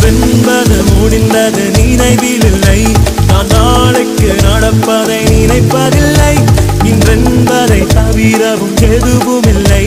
வெண்பது முடிந்தது நினைவில்லை நான் நாளைக்கு நடப்பதை நினைப்பதில்லை. இன்றென்பதை தவிரவும் எதுவும் இல்லை